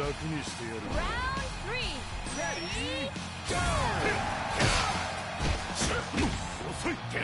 楽にしてやる。遅いって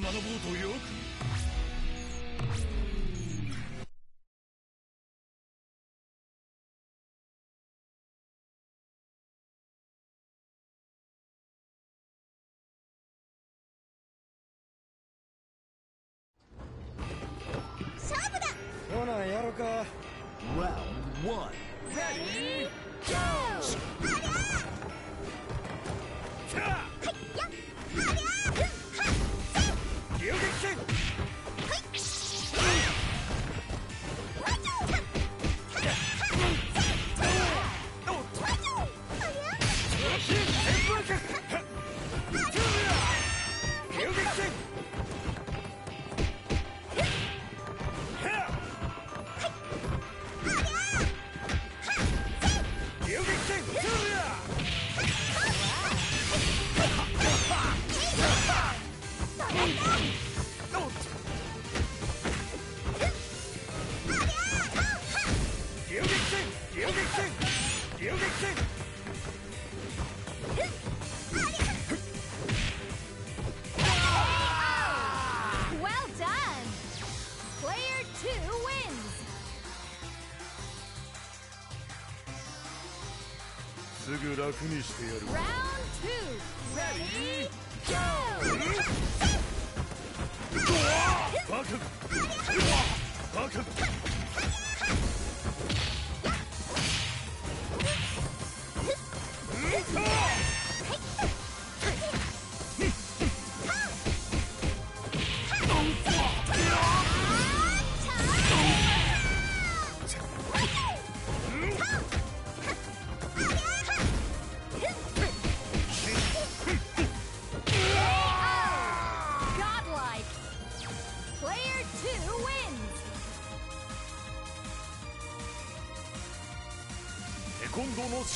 学ぼうとよく勝負だ。ほなやろか。Round 1 Ready, 楽にしてやる Round two! Ready,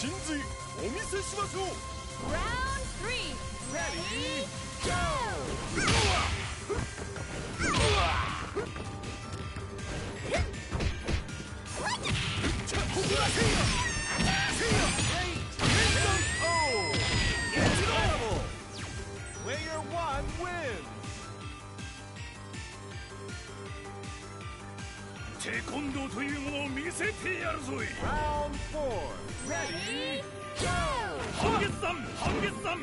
真髄お見せしましょう。半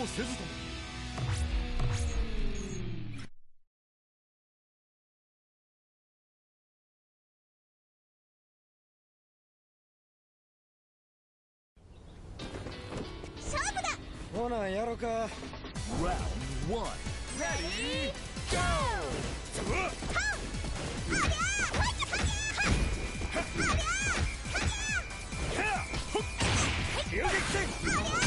もせずともほなやろか Round 1 Ready Go! っ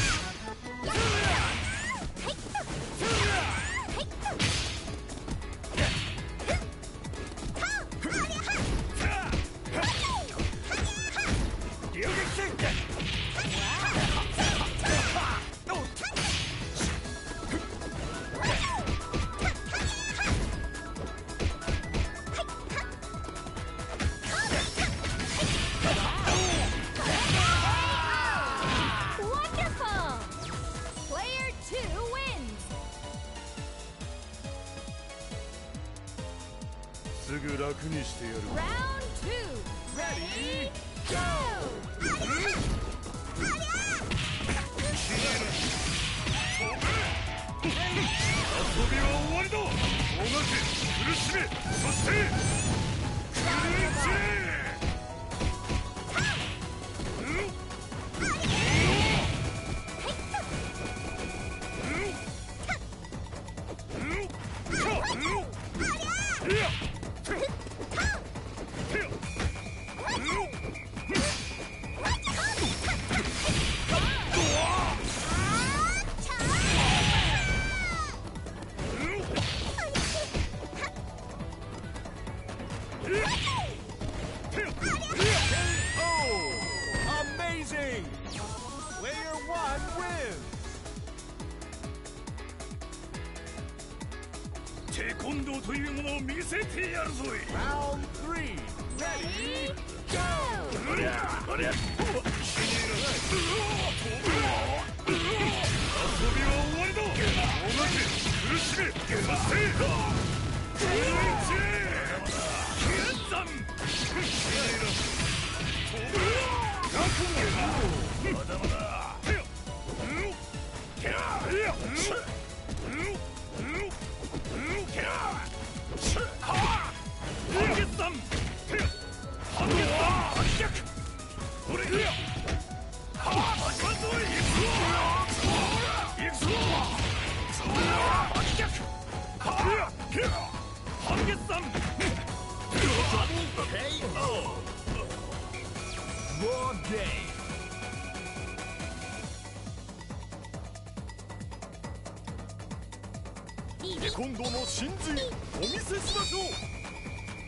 今度の真髄お見せしましょう。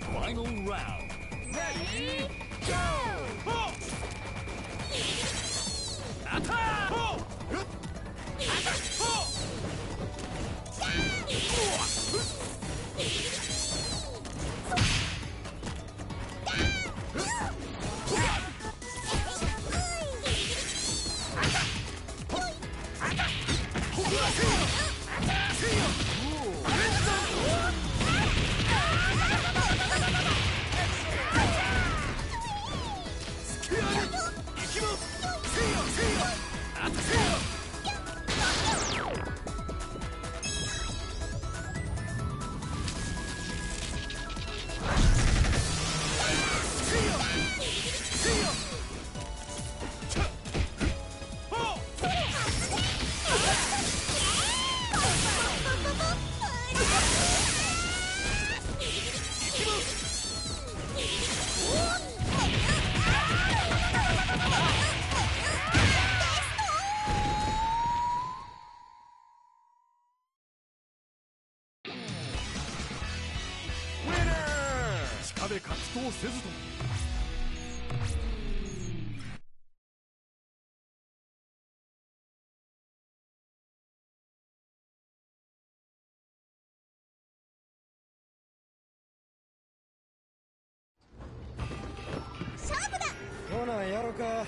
ファイナルラウンド。レディーゴー。アタック yoga,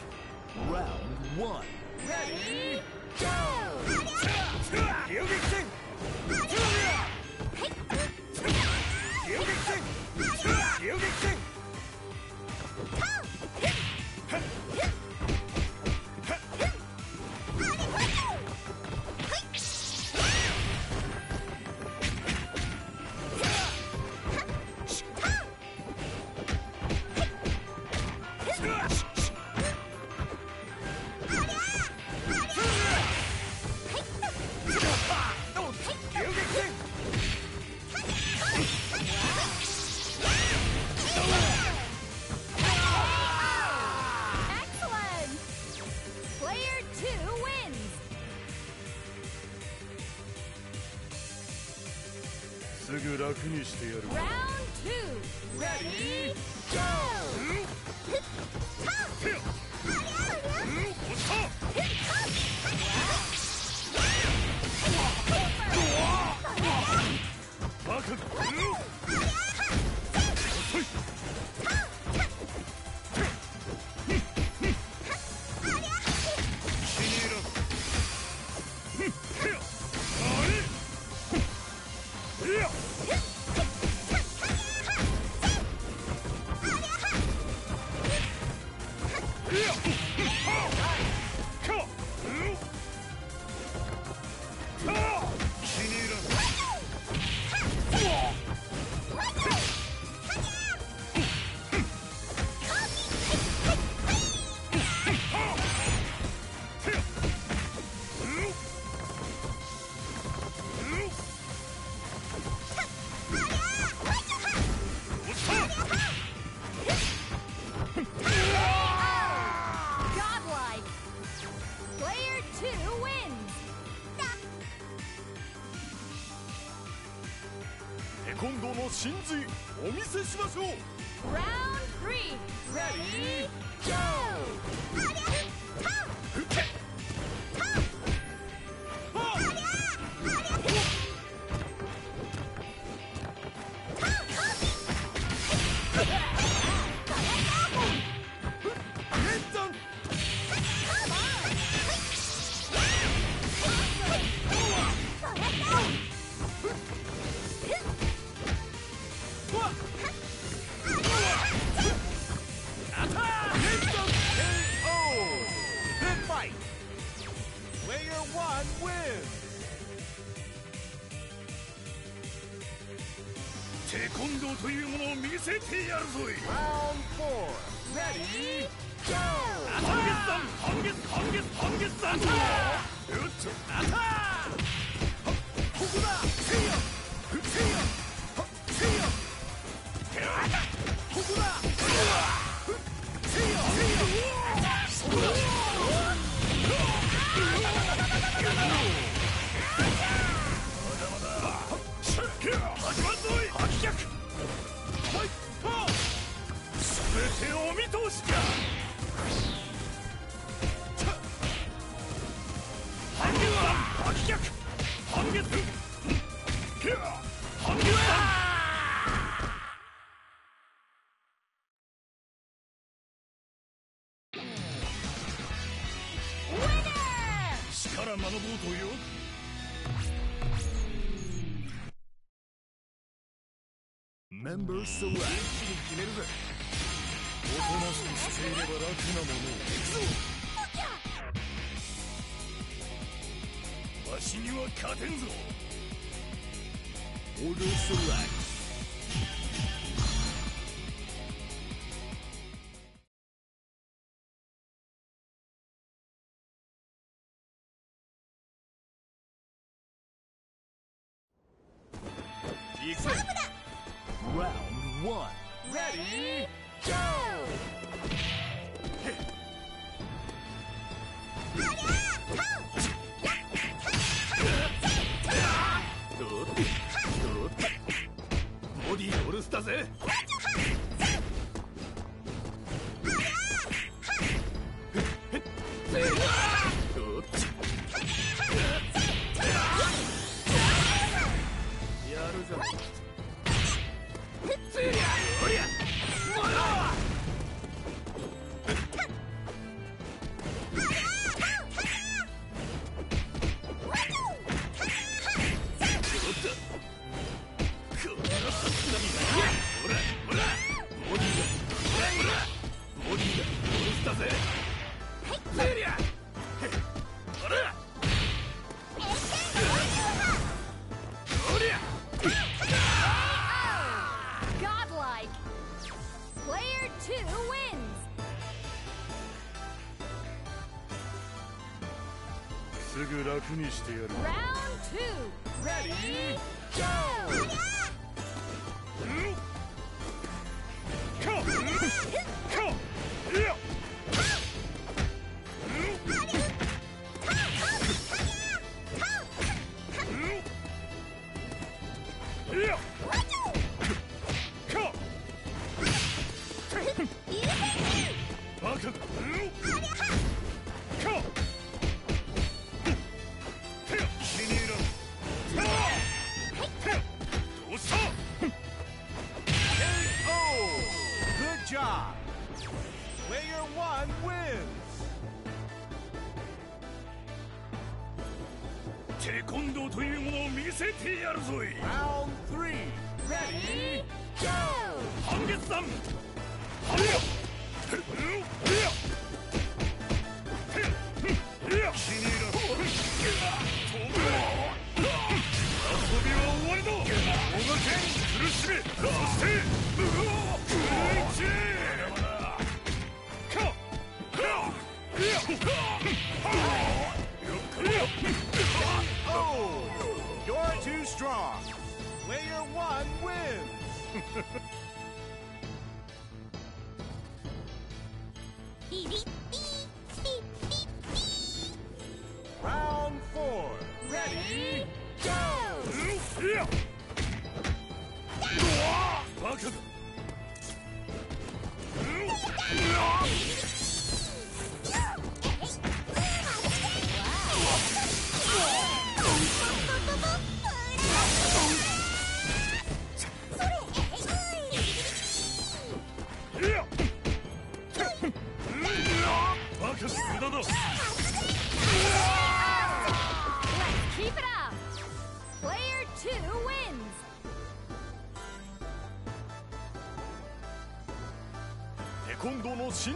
すぐ楽にしてやる。しましょう。全てお見通しじゃ Member に決めるぜおとなしくしていれば楽なものをくぞ。わしには勝てんぞ。Order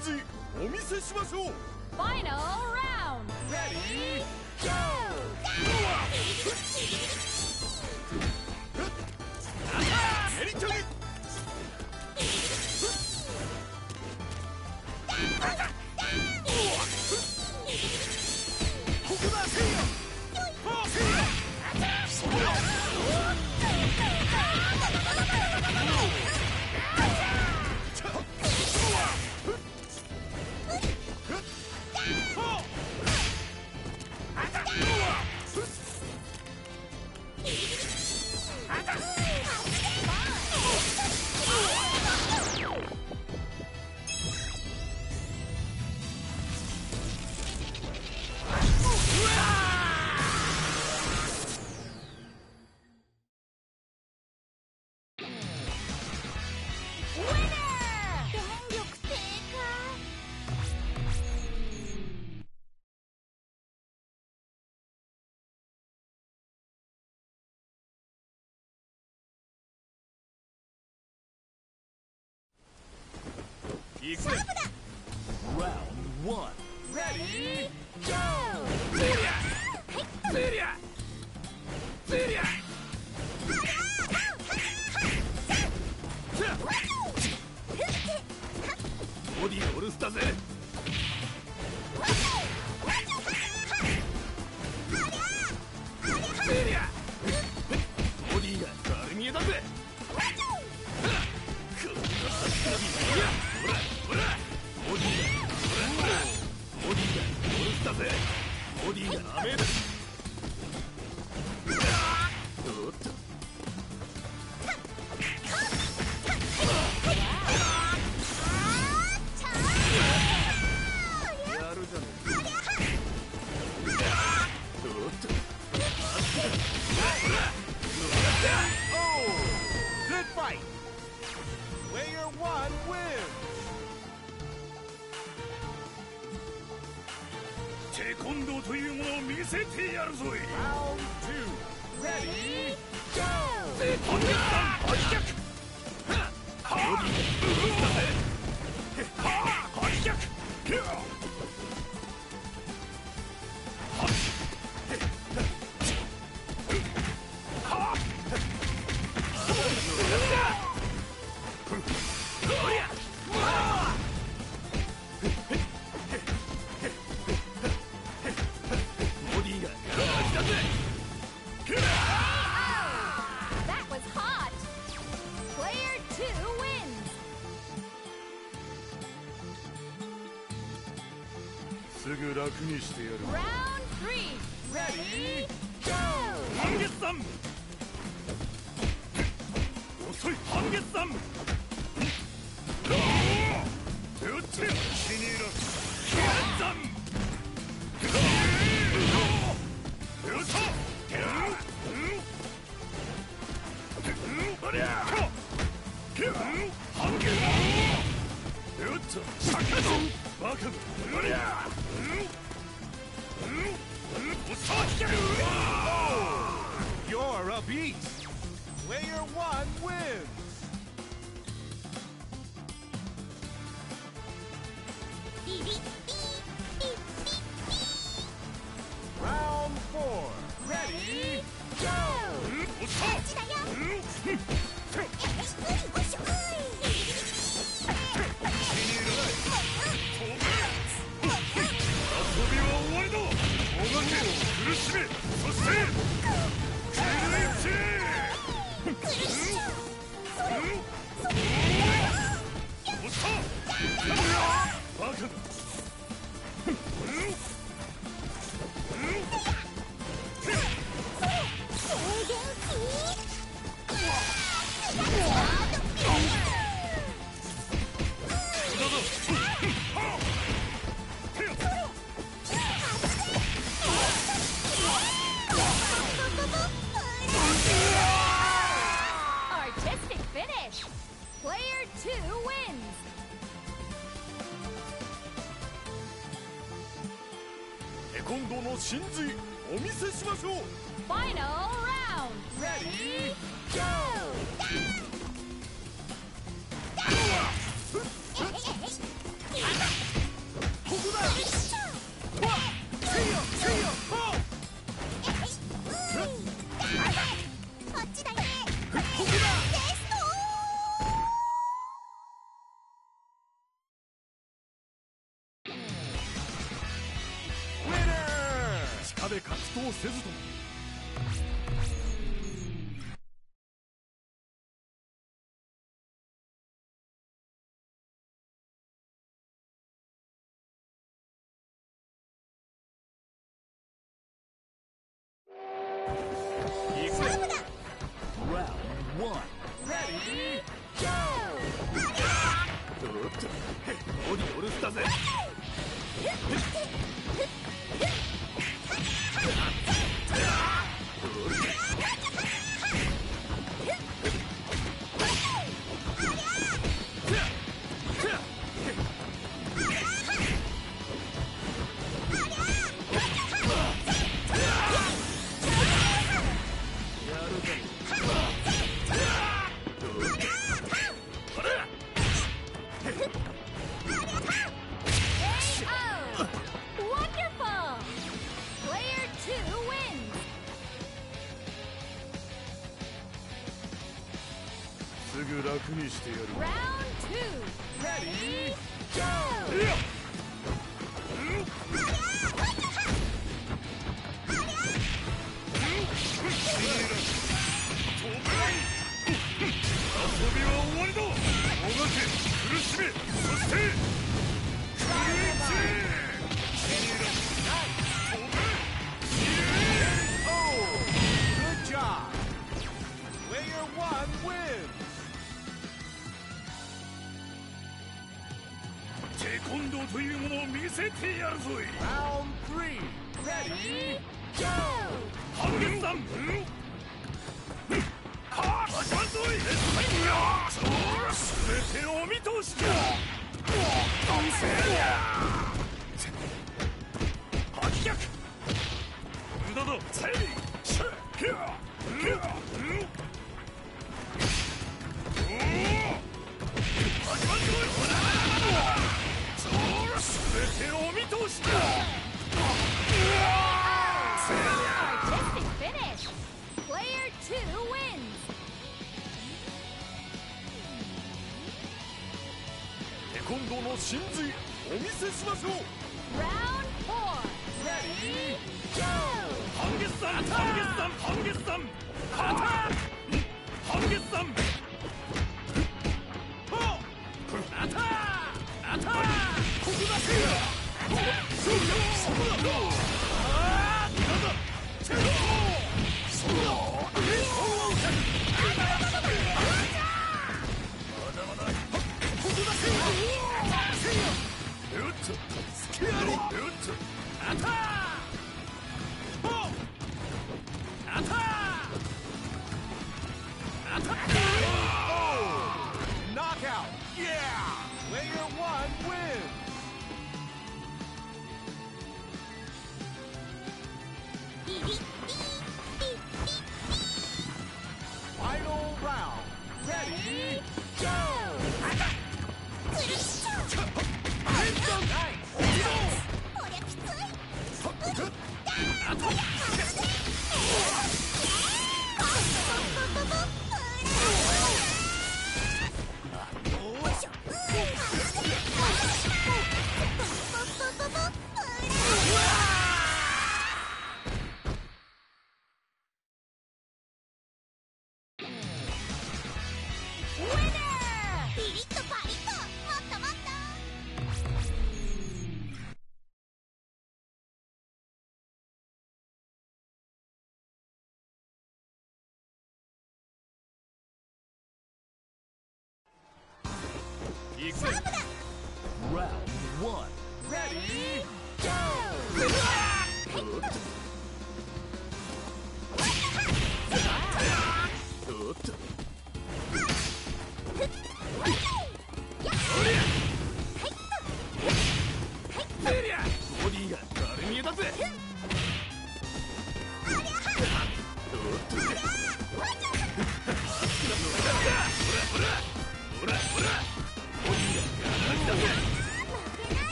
髄お見せしましょう。小鸭子的神髄お見せしましょう。せずとも。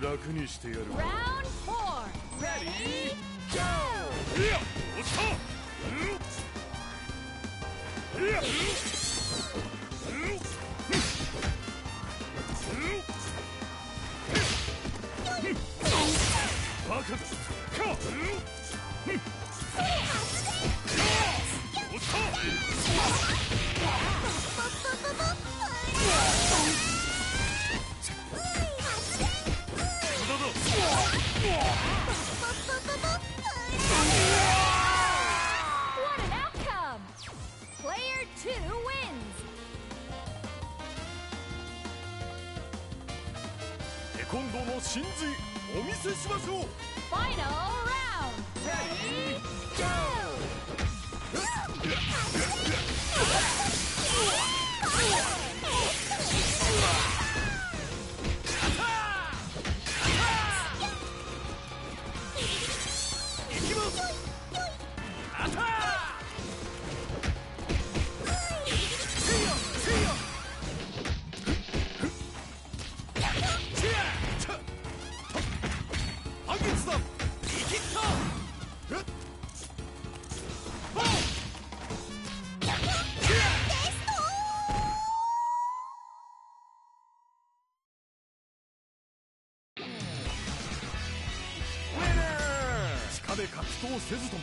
楽にしてやる。Round 4 Ready, go! せずとも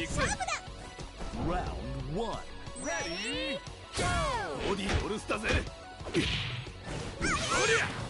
ボディーオルスタぜ。オ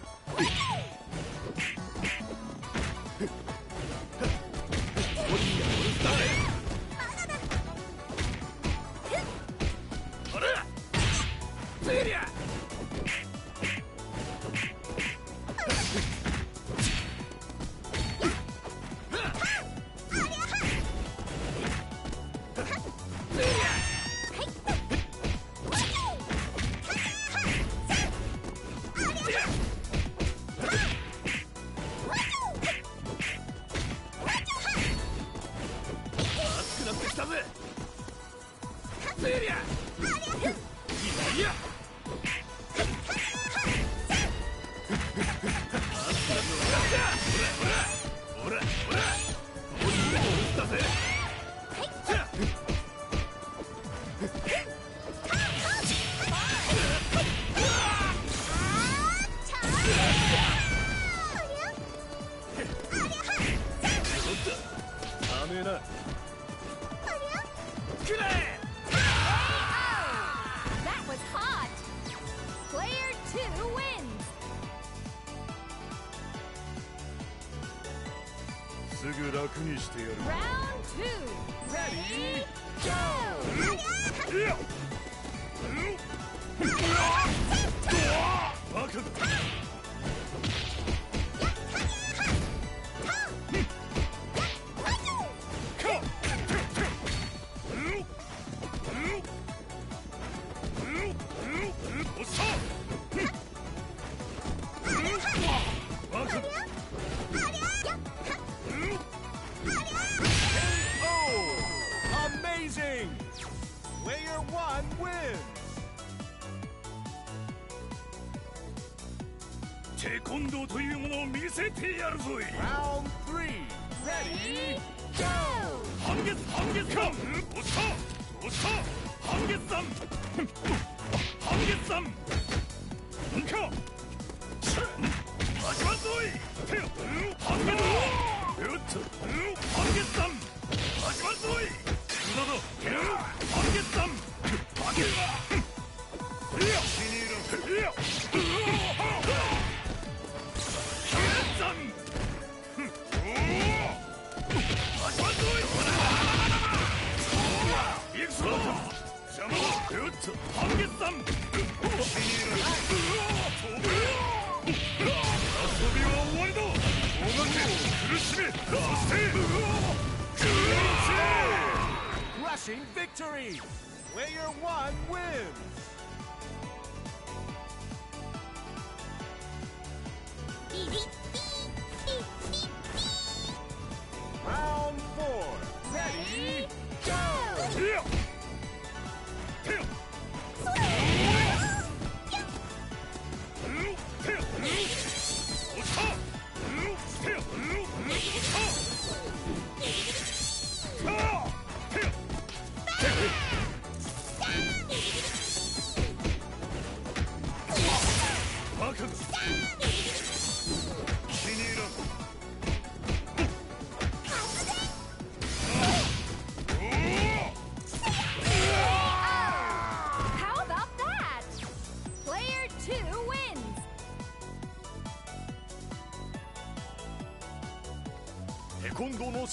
to your...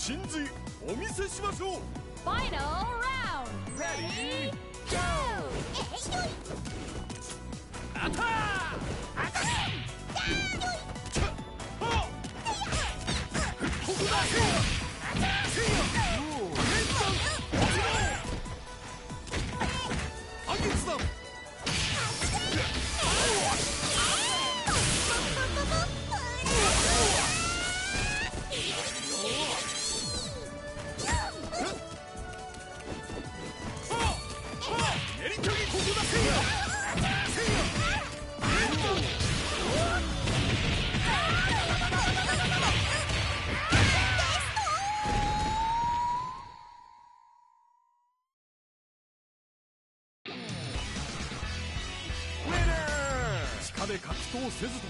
髄お見せしましょう。physical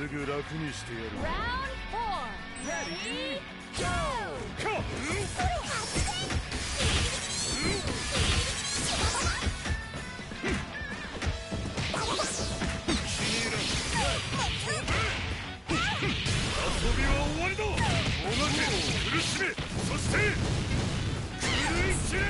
すぐ楽にしてやる。ラウンド4レディーゴーカッ苦しめ。そしていきれ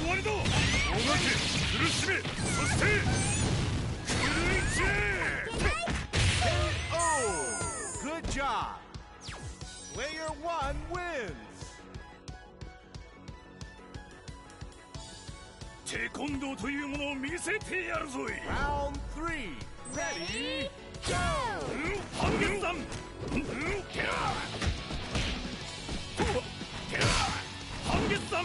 終わりだ。もがけ。苦しめそしてクルイチ KO! Good job! Player 1 wins! テコンドーというものを見せてやるぞい Round 3 Ready? Go! 反撃弾テラーテラー反撃弾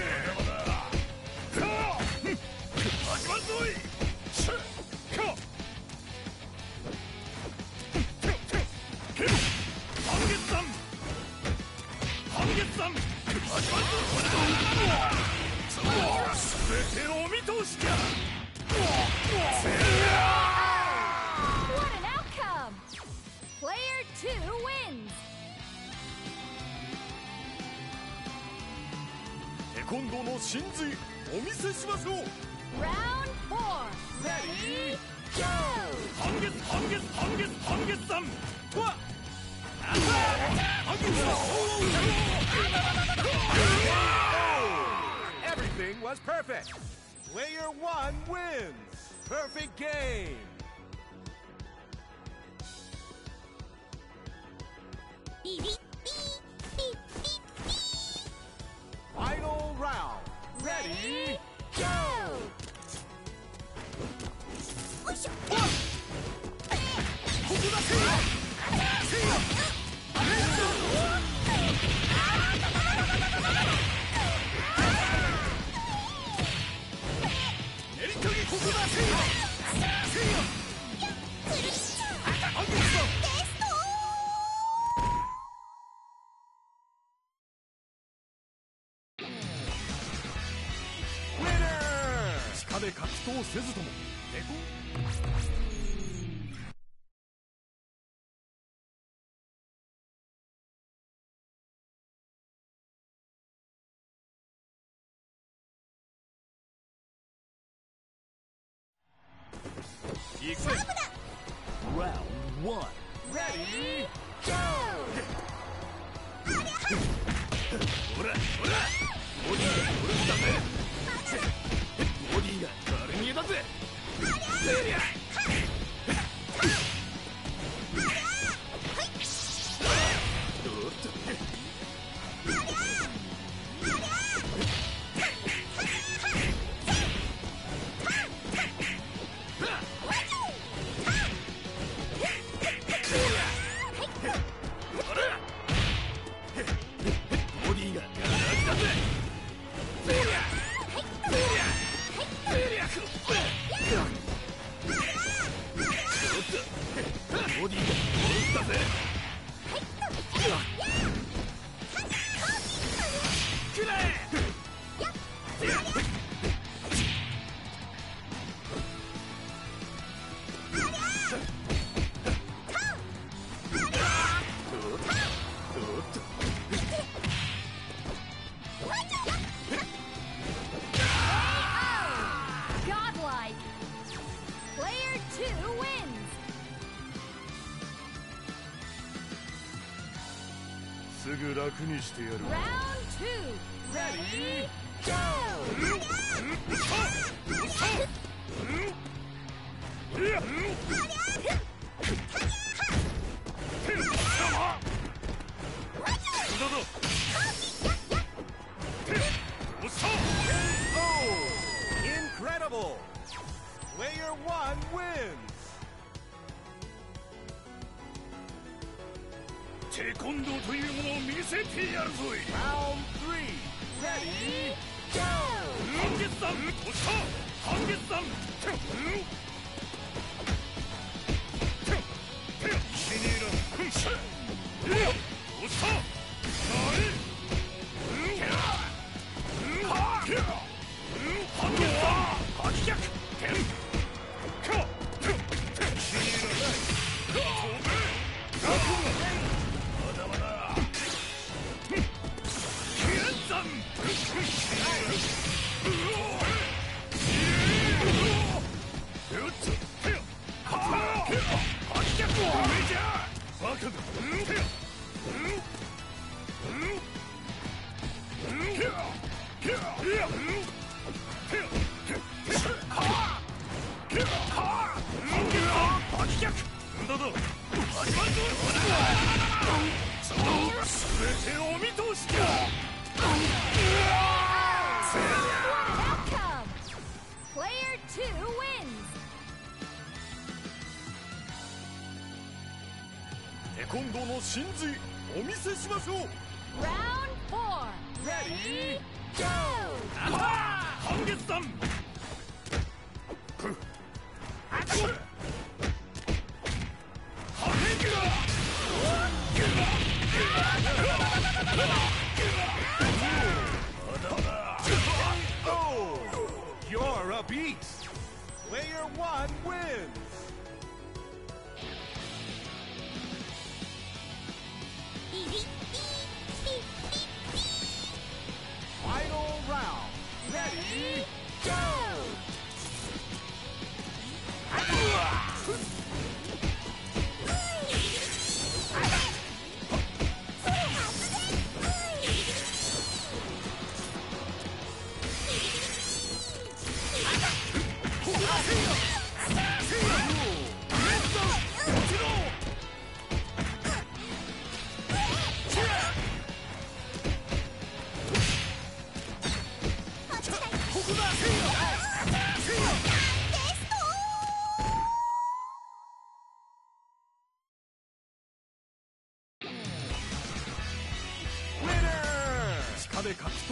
今度の真髄お見せしましょう。Round 4 Ready? Go! Everything was perfect. Player 1 wins. Perfect game. Beep beep Final round. Ready, go! Let's go! で格闘せずとも。レコ Round two. Ready? 髄お見せしましょう。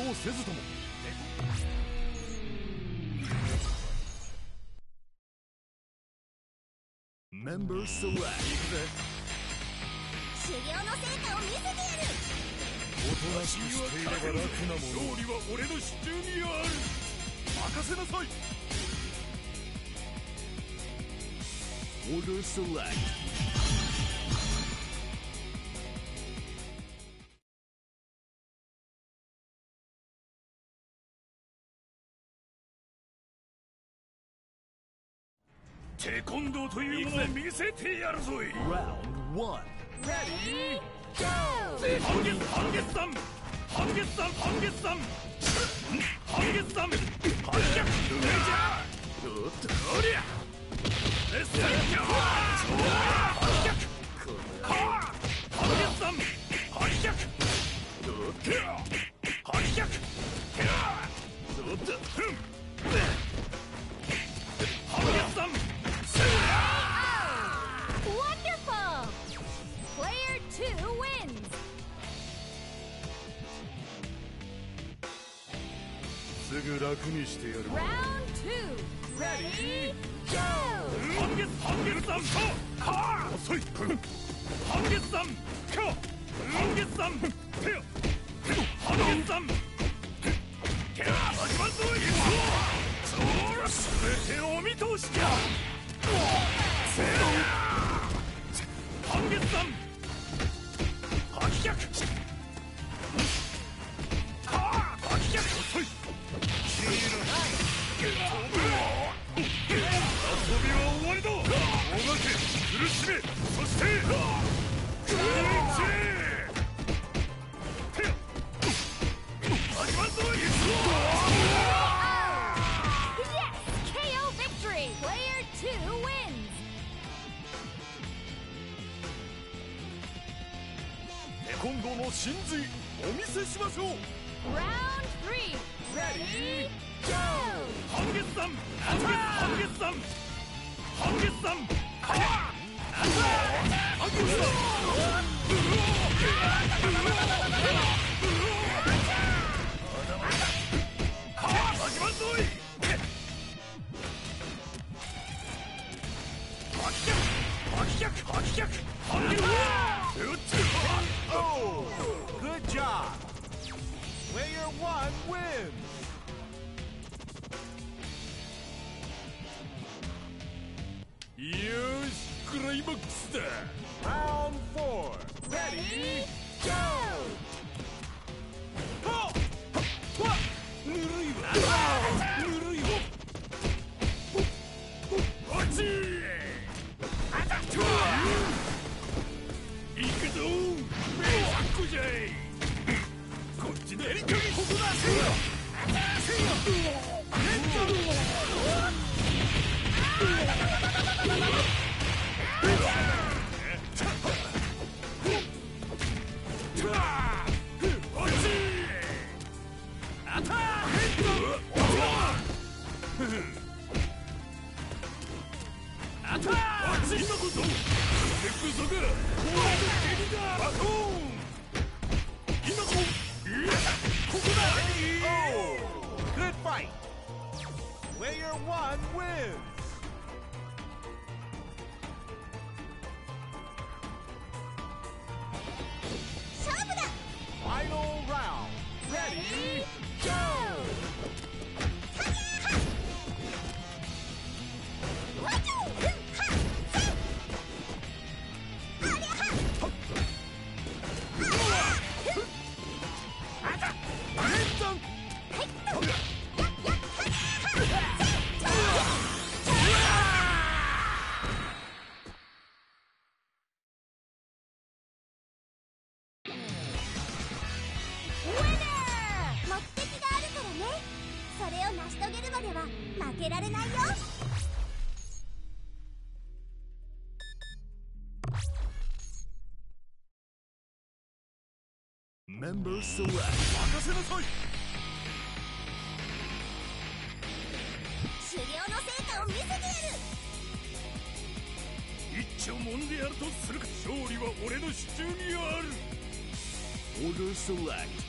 で格闘せずとも Member select. 修行の成果を見せてやるおとなしくしていれば楽なもの勝利は俺の手中にある任せなさい Order select. テコンドーというものを見せてやるぞい。Round one. Ready, go! 半月半月山半月山半月山半月山半月。レジャーおっとおりゃ。レッサイキャー半月は半月山半月。おっと半月おっとすぐ楽にしてやる Round two! Ready, go! 半月半月山かはあ遅い半月山か半月山てよ半月山け始まるぞいそら全てお見通しかせや半月山八百の真髄お見せしましょう Round three! Ready, go! 半月山半月山半月山はあ半月山はあ始まるぞい八百八百八百半月うっつ Oh! Good job. Player one wins. よしクライマックスだ Round four. Ready, Member select. 任せなさい修行の成果を見せてやる一丁もんでやるとするか勝利は俺の手中にある Order select.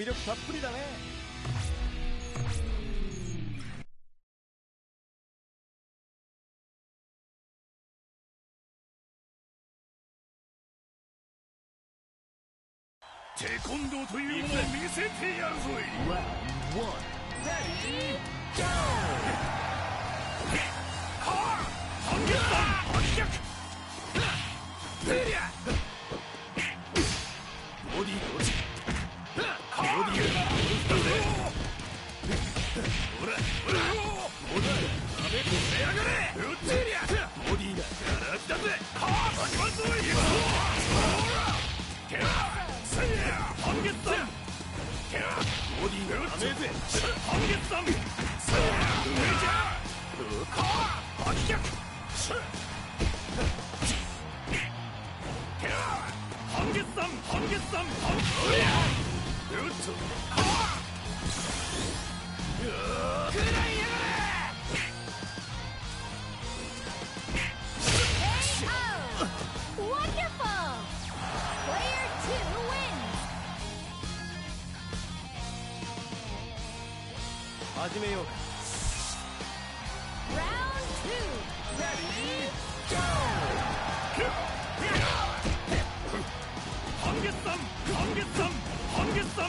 魅力たっぷりだね。テコンドーというものを見せてやるぞい月山半月山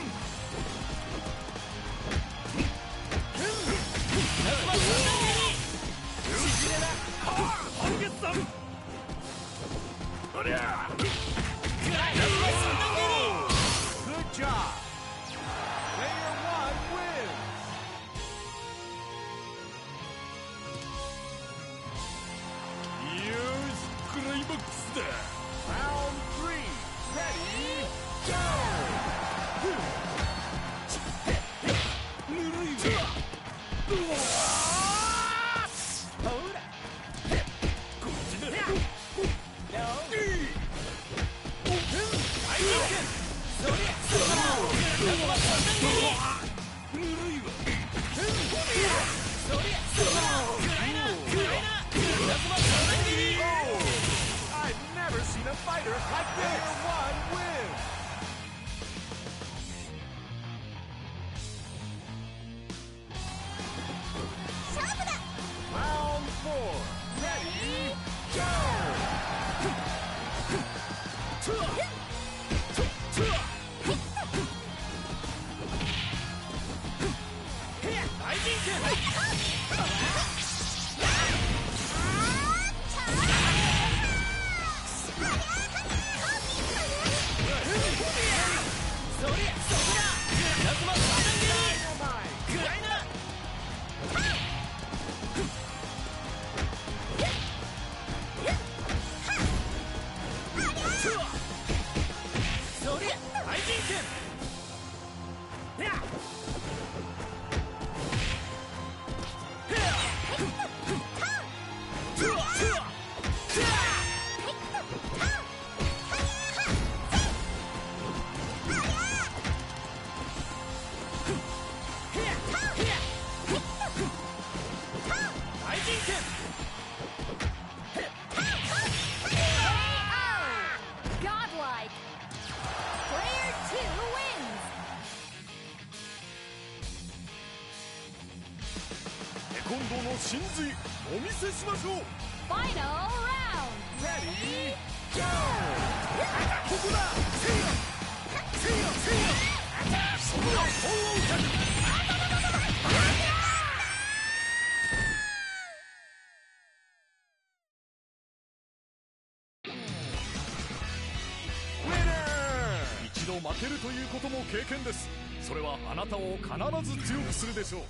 お見せしましょう。Final round. Ready, go! ここだせいやせいやせいやその本王客 Winner! 一度負けるということも経験です。それはあなたを必ず強くするでしょう